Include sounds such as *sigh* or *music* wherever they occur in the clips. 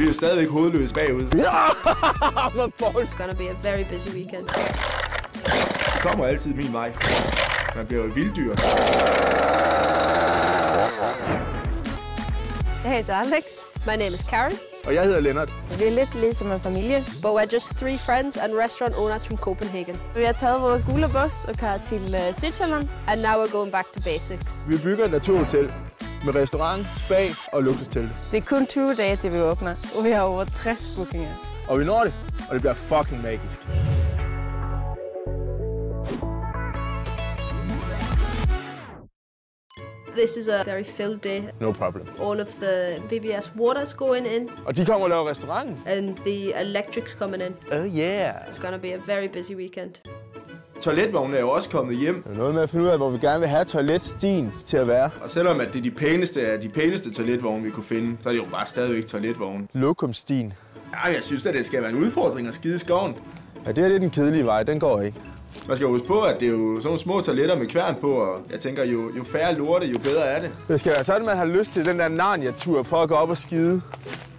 Vi er stadigvæk hovedløse bagud. *laughs* It's gonna be a very busy weekend. Det kommer altid min vej. Man bliver jo vilddyr. Jeg hedder Alex. My name is Karen, Og jeg hedder Lennart. Vi er lidt ligesom en familie. but we're just three friends and restaurant owners from Copenhagen. Vi har taget vores gule bus og kørt til uh, Switzerland. And now we're going back to basics. Vi bygger et naturhotel med restaurant, spa og luksustelte. Det er kun 20 dage til vi åbner, og vi har over 60 bookinger. Og vi når det, og det bliver fucking magisk. This is a very filled day. No problem. All of the VVS waters going in Og de kommer og laver restauranten. and the electrics coming in. Oh yeah. It's gonna be a very busy weekend. Toiletvognen er jo også kommet hjem. Det er noget med at finde ud af, hvor vi gerne vil have toiletstien til at være. Og selvom at det er de pæneste af de pæneste toiletvogne, vi kunne finde, så er det jo bare stadigvæk toiletvogne. Lokumstien. Ja, jeg synes at det skal være en udfordring at skide skoven. Ja, det her det er den kedelige vej. Den går ikke. Man skal huske på, at det er jo sådan nogle små toiletter med kværn på, og jeg tænker, jo, jo færre lorte, jo bedre er det. Det skal være sådan, man har lyst til den der Narnia-tur for at gå op og skide.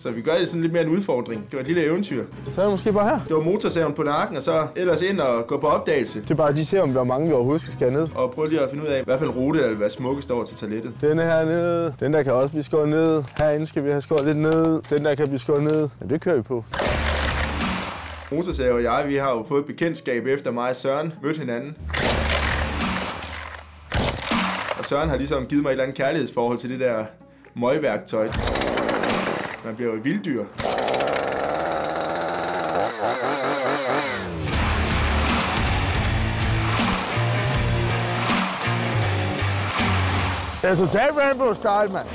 Så vi gør det sådan lidt mere en udfordring. Det var et lille eventyr. Så er det måske bare her. Det var motorsaven på nakken, og så ellers ind og gå på opdagelse. Det er bare, de ser, om hvor mange vi overhovedet skal skære ned. Og prøv lige at finde ud af, hvad for en rute eller hvad smukkest over til toilettet. Denne her nede. Den der kan også blive skåret ned. Herinde skal vi have skåret lidt ned. Den der kan blive skåret ned. Ja, det kører vi på. Motorsave og jeg, vi har jo fået et bekendtskab efter mig og Søren mødte hinanden. Og Søren har ligesom givet mig et eller andet kærlighedsforhold til det der møgværktøj. Man bliver jo et vilddyr. Det er totalt Rainbow Style, mand.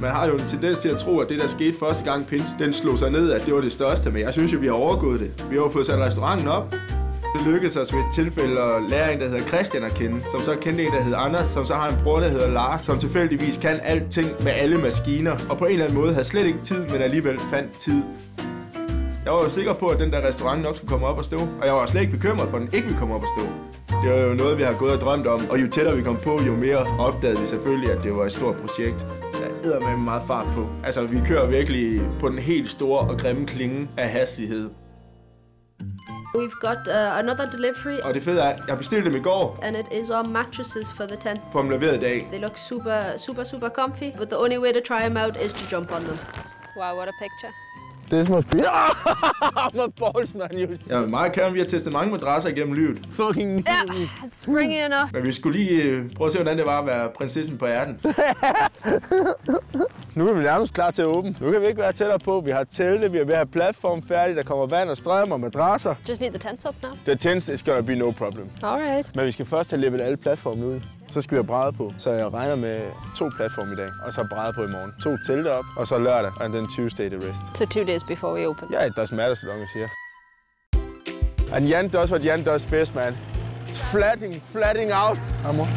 Man har jo en tendens til at tro, at det, der skete første gang Pins, den slog sig ned, at det var det største. Men jeg synes jo, vi har overgået det. Vi har jo fået sat restauranten op. Det lykkedes os ved et tilfælde at lære en, der hedder Christian at kende, som så kendte en, der hedder Anders, som så har en bror, der hedder Lars, som tilfældigvis kan alting med alle maskiner, og på en eller anden måde havde slet ikke tid, men alligevel fandt tid. Jeg var jo sikker på, at den der restaurant nok skulle komme op og stå, og jeg var slet ikke bekymret for, at den ikke ville komme op og stå. Det var jo noget, vi har gået og drømt om, og jo tættere vi kom på, jo mere opdagede vi selvfølgelig, at det var et stort projekt. Der er med meget fart på. Altså, vi kører virkelig på den helt store og grimme klinge af hastighed. We've got uh, another delivery Og det fede er, jeg bestilte dem i går, and it is our mattresses for the tent. for dem leveret i dag. They look super, super, super comfy, but the only way to try them out is to jump on them. Wow, what a picture. Det er som at spille. Med balls, man. Jeg vil meget gerne, vi har testet mange madrasser igennem livet. fucking... Yeah, it's springy enough. Men vi skulle lige øh, prøve at se, hvordan det var at være prinsessen på ærten. *laughs* Nu er vi nærmest klar til at åbne. Nu kan vi ikke være tættere på. Vi har telte, vi er ved at have platform færdig. Der kommer vand og strøm og madrasser. Just need the tents up now. The tents is gonna be no problem. All right. Men vi skal først have levet alle platformene ud. Så skal vi have brædder på. Så jeg regner med to platforme i dag, og så brædder på i morgen. To telte op, og så lørdag, and then Tuesday the rest. So two days before we open. Yeah, it doesn't matter so long as here. And Jan does what Jan does best, man. It's flatting, flatting out. Amor.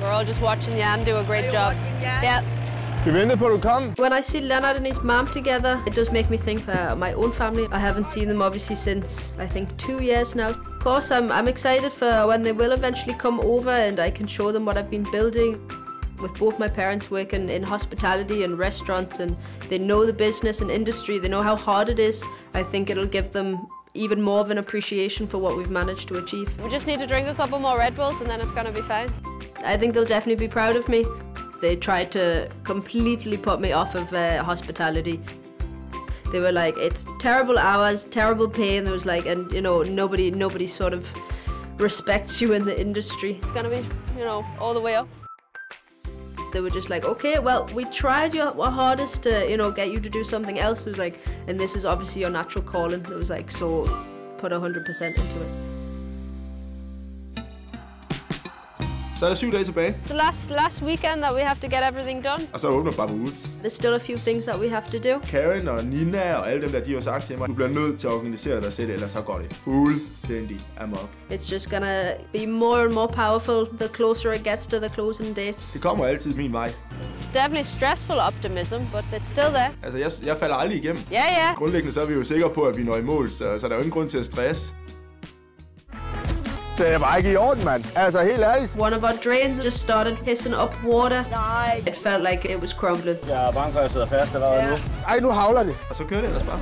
We're all just watching Jan do a great job. Yeah. Vi venter på, at du kom. When I see Leonard and his mom together, it does make me think for my own family. I haven't seen them obviously since I think two years now. Of course, I'm, I'm excited for when they will eventually come over and I can show them what I've been building. With both my parents working in hospitality and restaurants, and they know the business and industry, they know how hard it is. I think it'll give them even more of an appreciation for what we've managed to achieve. We just need to drink a couple more Red Bulls and then it's gonna be fine. I think they'll definitely be proud of me. They tried to completely put me off of uh, hospitality. They were like, "It's terrible hours, terrible pay," and there was like, and you know, nobody, nobody sort of respects you in the industry. It's gonna be, you know, all the way up. They were just like, "Okay, well, we tried your our hardest to, you know, get you to do something else." It was like, and this is obviously your natural calling. It was like, so put hundred percent into it. Så er der syv dage tilbage, It's the last last weekend that we have to get everything done. og så åbner Baboots. There's still a few things that we have to do. Karen og Nina og alle dem der, de har sagt til mig, du bliver nødt til at organisere dig selv, ellers så går det fuldstændig amok. It's just gonna be more and more powerful the closer it gets to the closing date. Det kommer altid min vej. It's definitely stressful optimism, but it's still there. Altså, jeg, jeg falder aldrig igennem. Yeah, yeah. Grundlæggende så er vi jo sikre på, at vi når i mål, så, så der er jo ingen grund til at stresse. Det er bare ikke i orden, mand. Altså, helt ærligt. One of our drains just started hissing up water. It felt like it was crumbling. Jeg er bange for, at jeg sidder fast allerede nu. Ej, nu havler det. Og så kører det ellers bare.